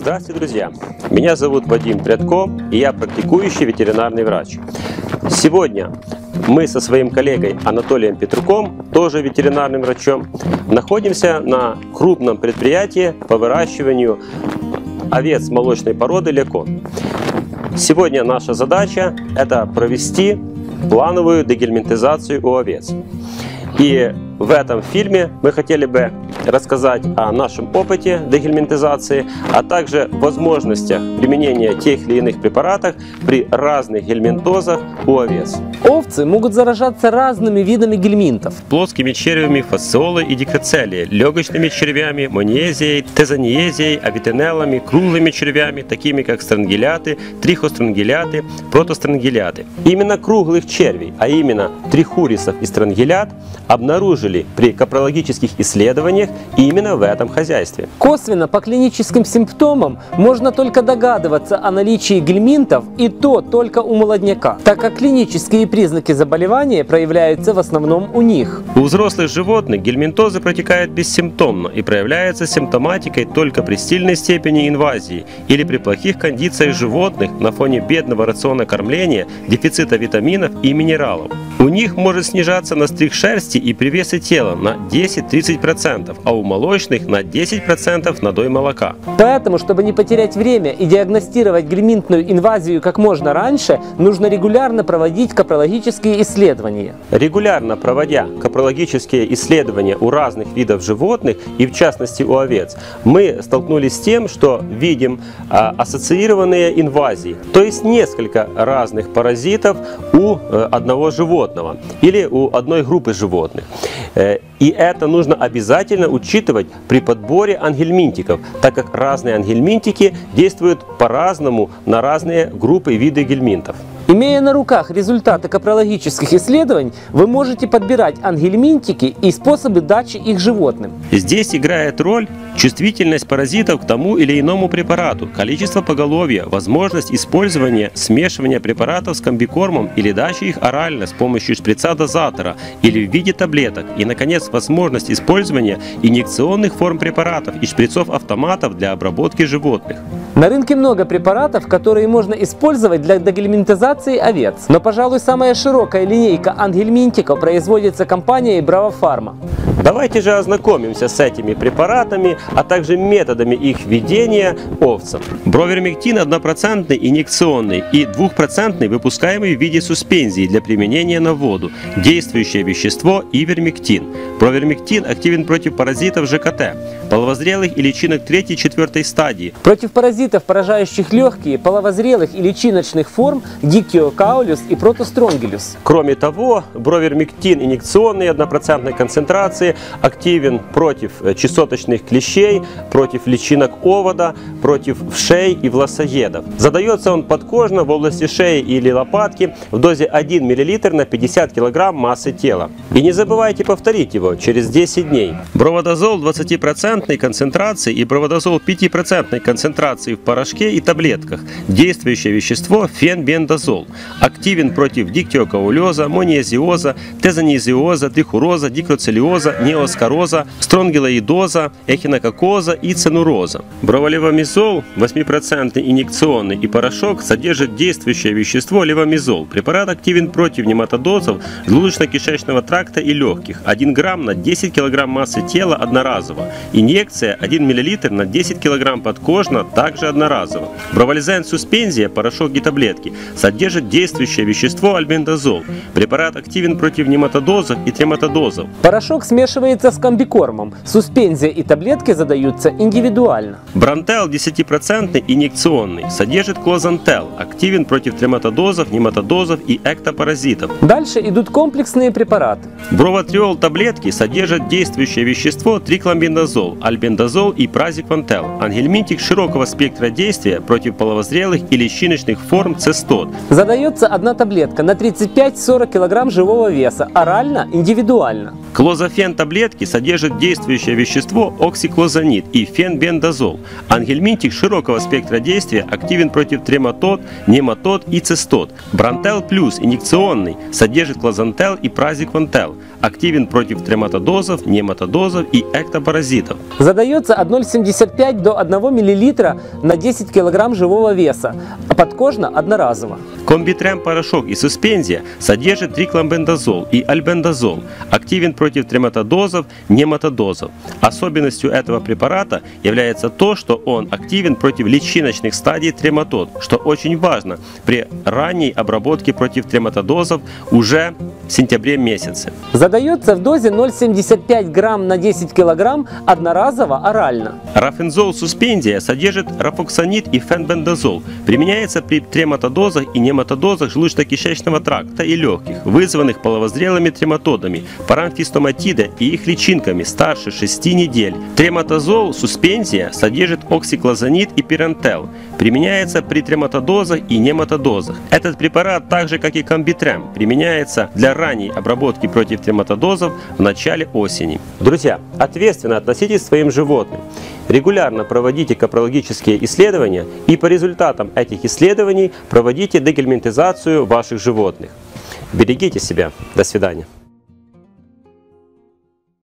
Здравствуйте, друзья! Меня зовут Вадим Прядко, и я практикующий ветеринарный врач. Сегодня мы со своим коллегой Анатолием Петруком, тоже ветеринарным врачом, находимся на крупном предприятии по выращиванию овец молочной породы Лекон. Сегодня наша задача – это провести плановую дегельминтизацию у овец. И в этом фильме мы хотели бы рассказать о нашем опыте дегельминтизации, а также возможностях применения тех или иных препаратов при разных гельминтозах у овец. Овцы могут заражаться разными видами гельминтов. Плоскими червями фасциолы и дикроцелии, легочными червями, мониезией, тезаниезией, авитинеллами, круглыми червями, такими как странгеляты, трихострангеляты, протострангеляты. Именно круглых червей, а именно трихурисов и странгелят, обнаружили при капрологических исследованиях именно в этом хозяйстве. Косвенно по клиническим симптомам можно только догадываться о наличии гельминтов и то только у молодняка, так как клинические признаки заболевания проявляются в основном у них. У взрослых животных гельминтозы протекают бессимптомно и проявляются симптоматикой только при сильной степени инвазии или при плохих кондициях животных на фоне бедного рациона кормления, дефицита витаминов и минералов. У них может снижаться настриг шерсти и привесы тела на 10-30%, а у молочных на 10% надой молока. Поэтому, чтобы не потерять время и диагностировать гельминтную инвазию как можно раньше, нужно регулярно проводить капрологические исследования. Регулярно проводя капрологические исследования у разных видов животных и в частности у овец, мы столкнулись с тем, что видим а, ассоциированные инвазии, то есть несколько разных паразитов у а, одного животного или у одной группы животных. Э, и это нужно обязательно учитывать при подборе ангельминтиков, так как разные ангельминтики действуют по-разному на разные группы и виды гельминтов. Имея на руках результаты капрологических исследований, вы можете подбирать ангельминтики и способы дачи их животным. Здесь играет роль чувствительность паразитов к тому или иному препарату, количество поголовья, возможность использования смешивания препаратов с комбикормом или дачи их орально с помощью шприца-дозатора или в виде таблеток и, наконец, возможность использования инъекционных форм препаратов и шприцов-автоматов для обработки животных. На рынке много препаратов, которые можно использовать для дегельминтизации овец. Но, пожалуй, самая широкая линейка ангельминтиков производится компанией Bravo. Давайте же ознакомимся с этими препаратами, а также методами их введения овцам. Бровермектин 1% инъекционный и 2% выпускаемый в виде суспензии для применения на воду. Действующее вещество ивермектин. Провермектин активен против паразитов ЖКТ, половозрелых и личинок 3-4 стадии. Против паразитов, поражающих легкие, половозрелых и личиночных форм Дикиокаулюс и Протостронгелюс. Кроме того, бровермектин инъекционный 1% концентрации активен против чесоточных клещей, против личинок овода, против вшей и власоедов. Задается он подкожно в области шеи или лопатки в дозе 1 мл на 50 кг массы тела. И не забывайте повторить его через 10 дней. Броводозол 20% концентрации и броводозол 5% концентрации в порошке и таблетках. Действующее вещество фенбендазол. Активен против диктиокаулеза, мониазиоза, тезанизиоза, трихуроза, дикроцелиоза, неоскароза, стронгилоидоза, эхинококоза и ценуроза. Броволевомизол 8% инъекционный и порошок содержит действующее вещество левомизол. Препарат активен против нематодозов желудочно-кишечного тракта и легких. 1 грамм на 10 кг массы тела одноразово. Инъекция 1 мл на 10 кг подкожно также одноразово. Бровализен суспензия, порошок и таблетки, содержит действующее вещество альбендазол. Препарат активен против нематодозов и трематодозов. Порошок смешивается с комбикормом. Суспензия и таблетки задаются индивидуально. Брантел 10% инъекционный, содержит клозантел, активен против трематодозов, нематодозов и эктопаразитов. Дальше идут комплексные препараты. Броватриол таблетки содержат действующее вещество трикламбендазол, альбендазол и празиквантел. Ангельминтик широкого спектра действия против половозрелых и личиночных форм цистот. Задается одна таблетка на 35-40 кг живого веса, орально, индивидуально. Клозофен таблетки содержат действующее вещество оксиклозанид и фенбендазол. Ангельминтик широкого спектра действия активен против трематод, нематод и цистот. Брантел плюс инъекционный содержит клозантел и празиквантел. Активен против трематодозов, нематодозов и эктопаразитов. Задается от 0,75 до 1 мл на 10 кг живого веса, а подкожно одноразово. Комбитрем порошок и суспензия содержит трикламбендазол и альбендазол, активен против трематодозов, нематодозов. Особенностью этого препарата является то, что он активен против личиночных стадий трематод, что очень важно при ранней обработке против трематодозов уже в сентябре месяце. Задается в дозе 0,75 грамм на 10 кг одноразово орально. Рафензол суспензия содержит рафоксанид и фенбендазол. Применяется при трематодозах и нематодозах желудочно-кишечного тракта и легких, вызванных половозрелыми трематодами, парамфистоматида и их личинками старше 6 недель. Трематозол суспензия содержит оксиклозанид и пирантел. Применяется при трематодозах и нематодозах. Этот препарат, так же как и комбитрем, применяется для ранней обработки против трематодозов в начале осени. Друзья, ответственно относитесь к своим животным. Регулярно проводите капрологические исследования и по результатам этих исследований проводите дегельминтизацию ваших животных. Берегите себя. До свидания.